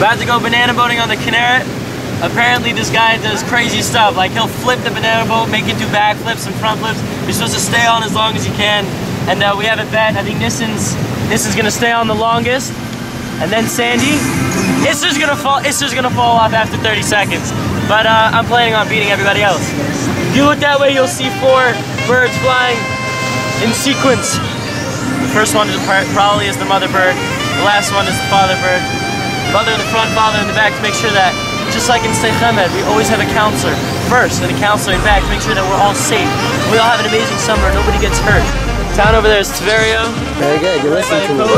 About to go banana boating on the Kinneret. Apparently this guy does crazy stuff. Like he'll flip the banana boat, make it do backflips and front flips. You're supposed to stay on as long as you can. And uh, we have a bet. I think Nissan's, Nissan's gonna stay on the longest. And then Sandy. Isser's gonna fall Isser's gonna fall off after 30 seconds. But uh, I'm planning on beating everybody else. If you look that way, you'll see four birds flying in sequence. The first one is probably is the mother bird. The last one is the father bird. Mother in the front, father in the back to make sure that, just like in Sdei Chemed, we always have a counselor first and a counselor in back to make sure that we're all safe. We all have an amazing summer, nobody gets hurt. Town over there is Tverio. Very good, you're listening to me.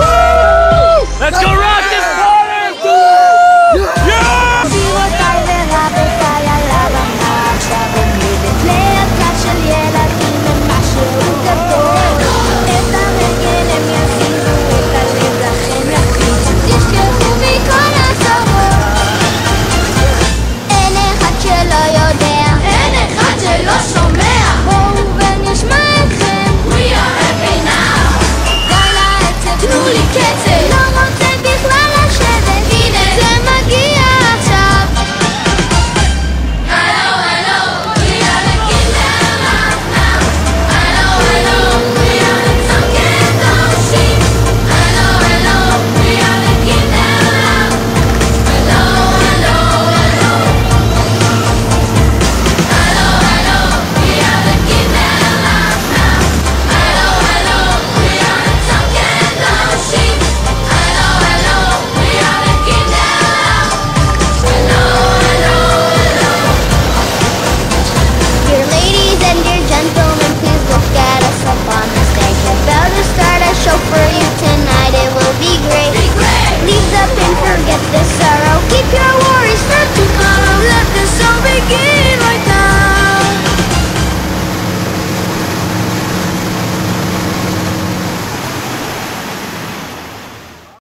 Let's go rock